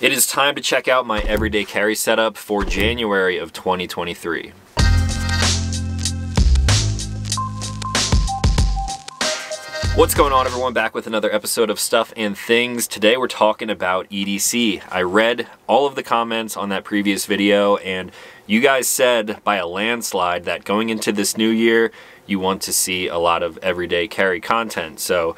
It is time to check out my everyday carry setup for January of 2023. What's going on everyone? Back with another episode of Stuff and Things. Today we're talking about EDC. I read all of the comments on that previous video and you guys said by a landslide that going into this new year you want to see a lot of everyday carry content. So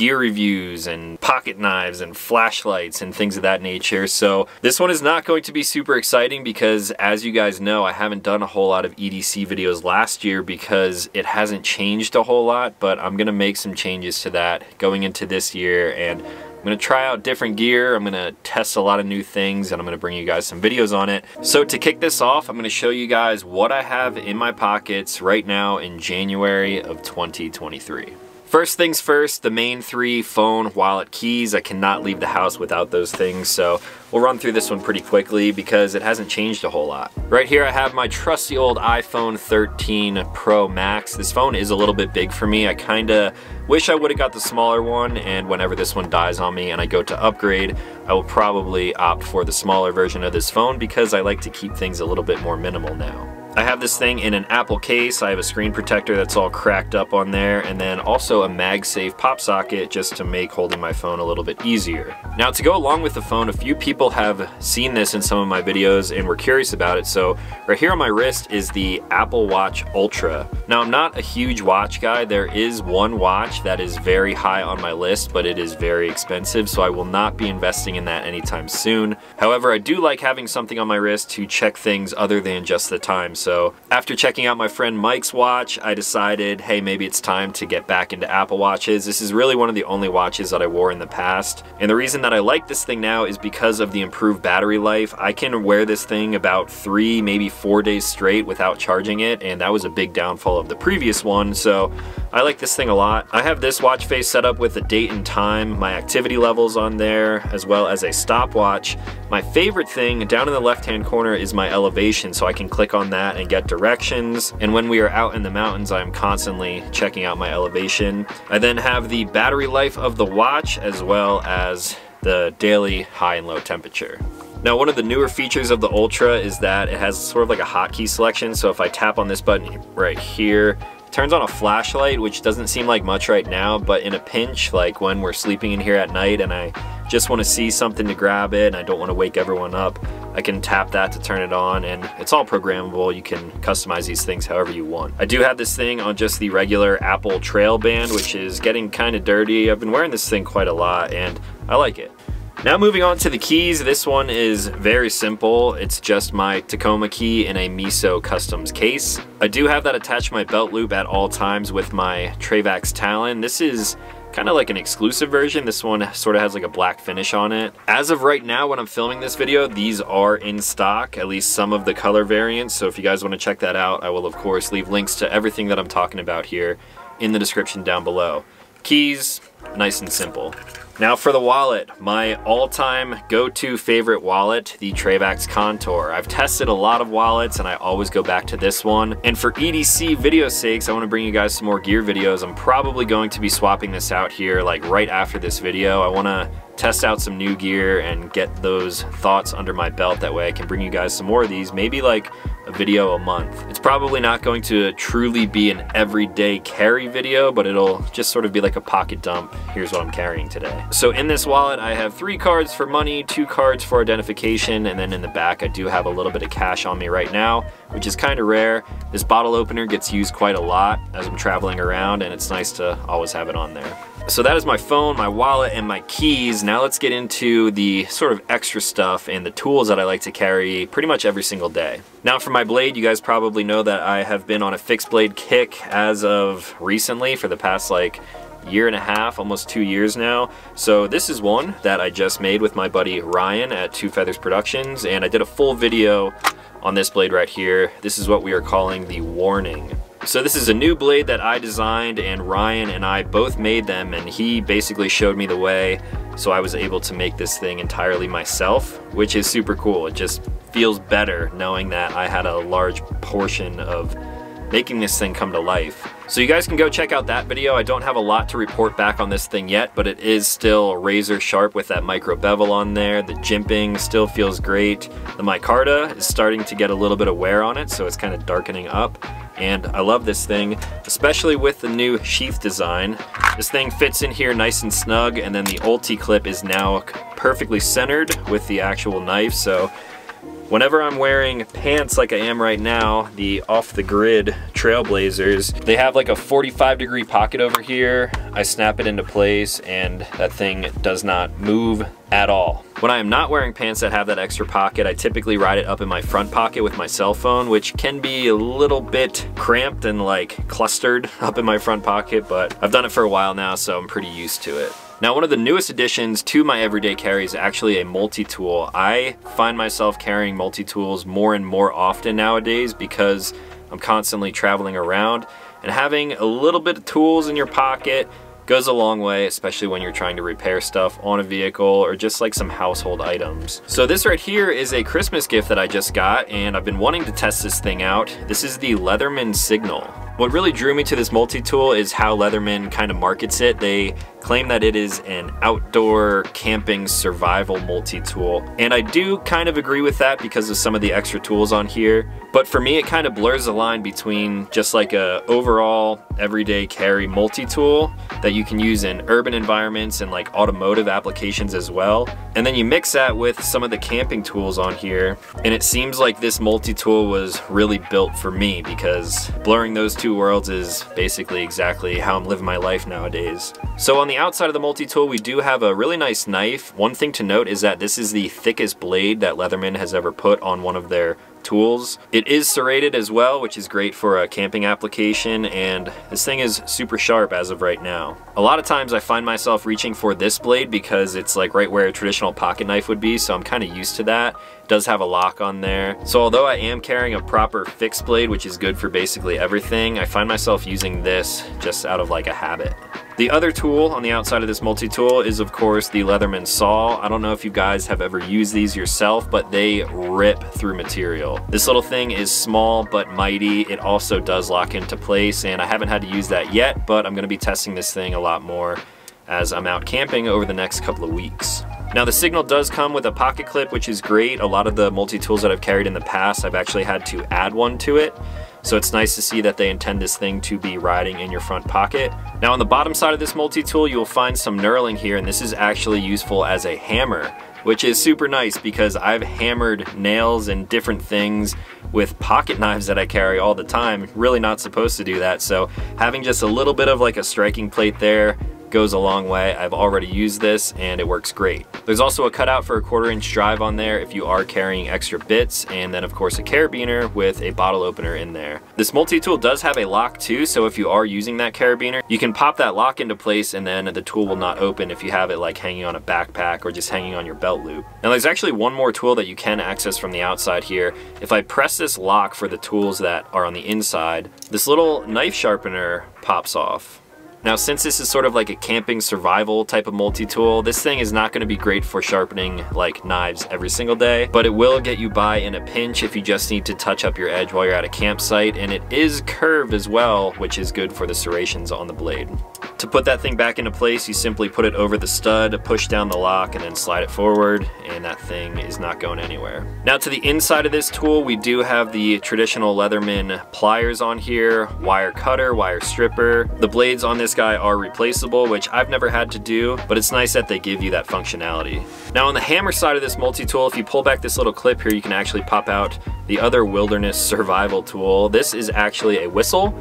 gear reviews and pocket knives and flashlights and things of that nature. So this one is not going to be super exciting because as you guys know, I haven't done a whole lot of EDC videos last year because it hasn't changed a whole lot, but I'm gonna make some changes to that going into this year and I'm gonna try out different gear, I'm gonna test a lot of new things, and I'm gonna bring you guys some videos on it. So to kick this off, I'm gonna show you guys what I have in my pockets right now in January of 2023. First things first, the main three, phone, wallet, keys. I cannot leave the house without those things, so we'll run through this one pretty quickly because it hasn't changed a whole lot. Right here I have my trusty old iPhone 13 Pro Max. This phone is a little bit big for me. I kinda wish I would've got the smaller one, and whenever this one dies on me and I go to upgrade, I will probably opt for the smaller version of this phone because I like to keep things a little bit more minimal now. I have this thing in an Apple case. I have a screen protector that's all cracked up on there and then also a MagSafe pop socket just to make holding my phone a little bit easier. Now to go along with the phone, a few people have seen this in some of my videos and were curious about it. So right here on my wrist is the Apple Watch Ultra. Now I'm not a huge watch guy. There is one watch that is very high on my list, but it is very expensive. So I will not be investing in that anytime soon. However, I do like having something on my wrist to check things other than just the time. So after checking out my friend Mike's watch, I decided, hey, maybe it's time to get back into Apple Watches. This is really one of the only watches that I wore in the past. And the reason that I like this thing now is because of the improved battery life. I can wear this thing about three, maybe four days straight without charging it. And that was a big downfall of the previous one. So I like this thing a lot. I have this watch face set up with the date and time, my activity levels on there, as well as a stopwatch. My favorite thing down in the left-hand corner is my elevation, so I can click on that and get directions. And when we are out in the mountains, I'm constantly checking out my elevation. I then have the battery life of the watch, as well as the daily high and low temperature. Now one of the newer features of the Ultra is that it has sort of like a hotkey selection so if I tap on this button right here turns on a flashlight, which doesn't seem like much right now, but in a pinch, like when we're sleeping in here at night and I just want to see something to grab it and I don't want to wake everyone up, I can tap that to turn it on and it's all programmable. You can customize these things however you want. I do have this thing on just the regular Apple Trail Band, which is getting kind of dirty. I've been wearing this thing quite a lot and I like it. Now moving on to the keys, this one is very simple. It's just my Tacoma key in a Miso Customs case. I do have that attached to my belt loop at all times with my Trayvax Talon. This is kind of like an exclusive version. This one sort of has like a black finish on it. As of right now when I'm filming this video, these are in stock, at least some of the color variants. So if you guys want to check that out, I will of course leave links to everything that I'm talking about here in the description down below. Keys, nice and simple. Now for the wallet, my all-time go-to favorite wallet, the Trayvax Contour. I've tested a lot of wallets and I always go back to this one. And for EDC video sakes, I wanna bring you guys some more gear videos. I'm probably going to be swapping this out here like right after this video. I wanna test out some new gear and get those thoughts under my belt. That way I can bring you guys some more of these, maybe like a video a month. It's probably not going to truly be an everyday carry video, but it'll just sort of be like a pocket dump. Here's what I'm carrying today. So in this wallet, I have three cards for money, two cards for identification, and then in the back, I do have a little bit of cash on me right now, which is kind of rare. This bottle opener gets used quite a lot as I'm traveling around, and it's nice to always have it on there. So that is my phone, my wallet, and my keys. Now let's get into the sort of extra stuff and the tools that I like to carry pretty much every single day. Now for my blade, you guys probably know that I have been on a fixed blade kick as of recently for the past like year and a half, almost two years now. So this is one that I just made with my buddy Ryan at Two Feathers Productions, and I did a full video on this blade right here. This is what we are calling the Warning. So this is a new blade that I designed and Ryan and I both made them and he basically showed me the way so I was able to make this thing entirely myself, which is super cool. It just feels better knowing that I had a large portion of making this thing come to life. So you guys can go check out that video. I don't have a lot to report back on this thing yet, but it is still razor sharp with that micro bevel on there. The jimping still feels great. The micarta is starting to get a little bit of wear on it, so it's kind of darkening up. And I love this thing, especially with the new sheath design. This thing fits in here nice and snug, and then the ulti clip is now perfectly centered with the actual knife, so Whenever I'm wearing pants like I am right now, the off-the-grid Trailblazers, they have like a 45 degree pocket over here. I snap it into place and that thing does not move at all. When I am not wearing pants that have that extra pocket, I typically ride it up in my front pocket with my cell phone, which can be a little bit cramped and like clustered up in my front pocket, but I've done it for a while now, so I'm pretty used to it. Now one of the newest additions to my everyday carry is actually a multi-tool. I find myself carrying multi-tools more and more often nowadays because I'm constantly traveling around and having a little bit of tools in your pocket goes a long way, especially when you're trying to repair stuff on a vehicle or just like some household items. So this right here is a Christmas gift that I just got and I've been wanting to test this thing out. This is the Leatherman Signal. What really drew me to this multi-tool is how Leatherman kind of markets it. They claim that it is an outdoor camping survival multi-tool. And I do kind of agree with that because of some of the extra tools on here. But for me, it kind of blurs the line between just like a overall everyday carry multi-tool that you can use in urban environments and like automotive applications as well. And then you mix that with some of the camping tools on here. And it seems like this multi-tool was really built for me because blurring those two worlds is basically exactly how I'm living my life nowadays. So on the outside of the multi-tool, we do have a really nice knife. One thing to note is that this is the thickest blade that Leatherman has ever put on one of their tools. It is serrated as well, which is great for a camping application, and this thing is super sharp as of right now. A lot of times I find myself reaching for this blade because it's like right where a traditional pocket knife would be, so I'm kind of used to that. Does have a lock on there. So although I am carrying a proper fixed blade, which is good for basically everything, I find myself using this just out of like a habit. The other tool on the outside of this multi-tool is of course the Leatherman saw. I don't know if you guys have ever used these yourself, but they rip through material. This little thing is small but mighty. It also does lock into place and I haven't had to use that yet, but I'm gonna be testing this thing a lot more as I'm out camping over the next couple of weeks. Now the Signal does come with a pocket clip, which is great. A lot of the multi-tools that I've carried in the past, I've actually had to add one to it. So it's nice to see that they intend this thing to be riding in your front pocket. Now on the bottom side of this multi-tool, you'll find some knurling here, and this is actually useful as a hammer which is super nice because I've hammered nails and different things with pocket knives that I carry all the time. Really not supposed to do that, so having just a little bit of like a striking plate there goes a long way. I've already used this and it works great. There's also a cutout for a quarter inch drive on there if you are carrying extra bits and then of course a carabiner with a bottle opener in there. This multi-tool does have a lock too so if you are using that carabiner you can pop that lock into place and then the tool will not open if you have it like hanging on a backpack or just hanging on your belt loop. Now there's actually one more tool that you can access from the outside here. If I press this lock for the tools that are on the inside, this little knife sharpener pops off. Now since this is sort of like a camping survival type of multi-tool, this thing is not going to be great for sharpening like knives every single day, but it will get you by in a pinch if you just need to touch up your edge while you're at a campsite, and it is curved as well, which is good for the serrations on the blade. To put that thing back into place, you simply put it over the stud, push down the lock, and then slide it forward, and that thing is not going anywhere. Now to the inside of this tool, we do have the traditional Leatherman pliers on here, wire cutter, wire stripper. The blades on this guy are replaceable, which I've never had to do, but it's nice that they give you that functionality. Now on the hammer side of this multi-tool, if you pull back this little clip here, you can actually pop out the other wilderness survival tool. This is actually a whistle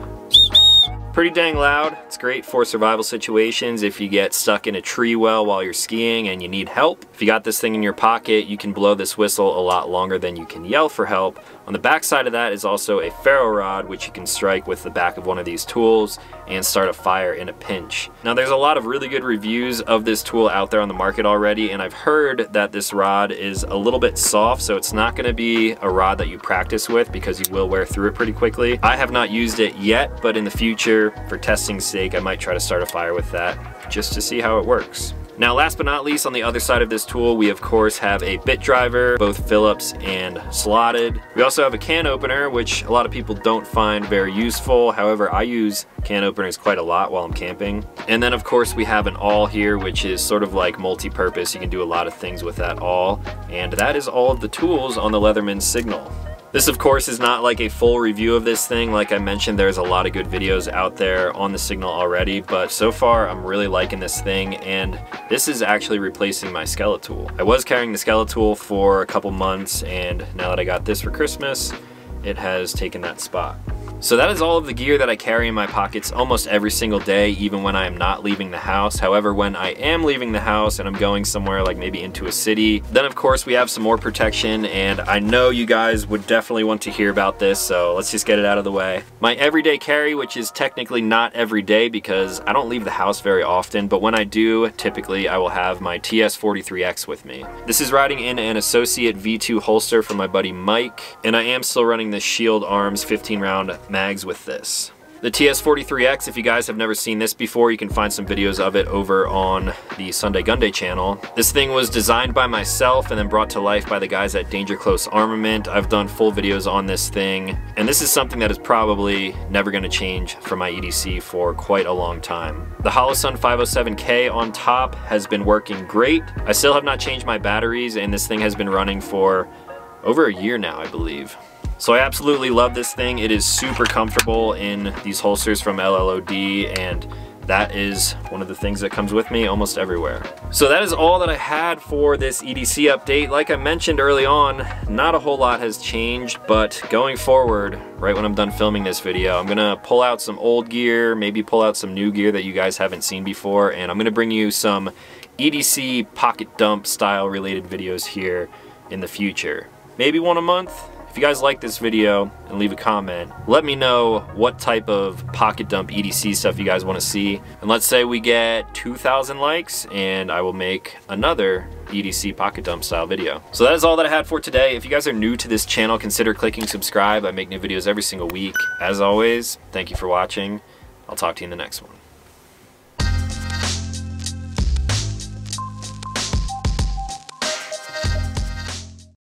Pretty dang loud. It's great for survival situations if you get stuck in a tree well while you're skiing and you need help. If you got this thing in your pocket, you can blow this whistle a lot longer than you can yell for help. On the back side of that is also a ferro rod which you can strike with the back of one of these tools and start a fire in a pinch. Now there's a lot of really good reviews of this tool out there on the market already and I've heard that this rod is a little bit soft so it's not going to be a rod that you practice with because you will wear through it pretty quickly. I have not used it yet but in the future for testing's sake I might try to start a fire with that just to see how it works. Now last but not least on the other side of this tool we of course have a bit driver, both Phillips and slotted. We also have a can opener which a lot of people don't find very useful. However, I use can openers quite a lot while I'm camping. And then of course we have an awl here which is sort of like multi-purpose. You can do a lot of things with that awl. And that is all of the tools on the Leatherman Signal. This of course is not like a full review of this thing. Like I mentioned, there's a lot of good videos out there on the Signal already, but so far I'm really liking this thing and this is actually replacing my Skeletool. I was carrying the Skeletool for a couple months and now that I got this for Christmas, it has taken that spot. So that is all of the gear that I carry in my pockets almost every single day, even when I am not leaving the house. However, when I am leaving the house and I'm going somewhere like maybe into a city, then of course we have some more protection and I know you guys would definitely want to hear about this, so let's just get it out of the way. My everyday carry, which is technically not every day because I don't leave the house very often, but when I do, typically I will have my TS43X with me. This is riding in an Associate V2 holster from my buddy Mike, and I am still running the Shield Arms 15 round mags with this. The TS43X, if you guys have never seen this before, you can find some videos of it over on the Sunday Gunday channel. This thing was designed by myself and then brought to life by the guys at Danger Close Armament. I've done full videos on this thing, and this is something that is probably never gonna change for my EDC for quite a long time. The Holosun 507K on top has been working great. I still have not changed my batteries, and this thing has been running for over a year now, I believe. So I absolutely love this thing. It is super comfortable in these holsters from LLOD and that is one of the things that comes with me almost everywhere. So that is all that I had for this EDC update. Like I mentioned early on, not a whole lot has changed, but going forward, right when I'm done filming this video, I'm gonna pull out some old gear, maybe pull out some new gear that you guys haven't seen before, and I'm gonna bring you some EDC pocket dump style related videos here in the future. Maybe one a month, if you guys like this video and leave a comment, let me know what type of pocket dump EDC stuff you guys want to see. And let's say we get 2,000 likes and I will make another EDC pocket dump style video. So that is all that I had for today. If you guys are new to this channel, consider clicking subscribe. I make new videos every single week. As always, thank you for watching. I'll talk to you in the next one.